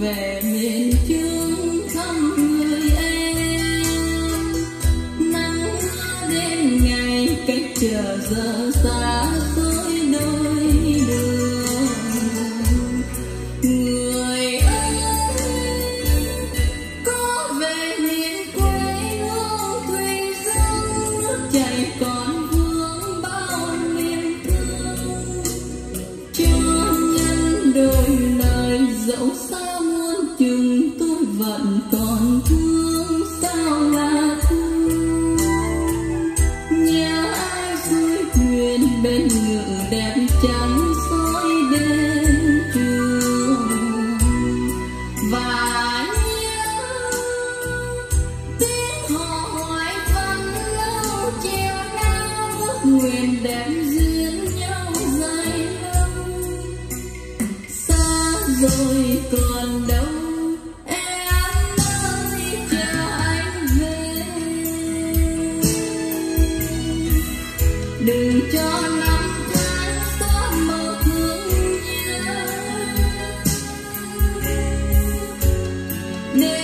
về miền trung thăm người em. Nắng đêm ngày cách chờ giờ xa xôi đôi đường. Người ơi, có về miền quê hương thủy dương. Nước chảy còn vương bao niềm thương. Cho nhân đôi lời dẫu sao đem duyên nhau dài lâu. Xa rồi còn đâu e đừng cho năm tháng xóa mờ thương nhớ.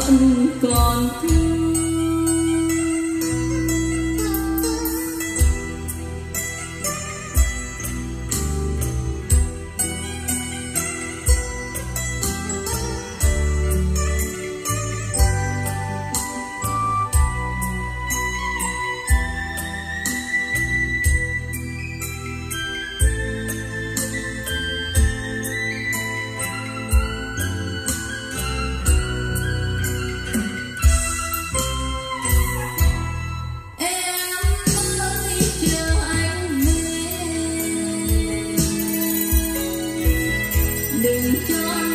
vẫn còn thương you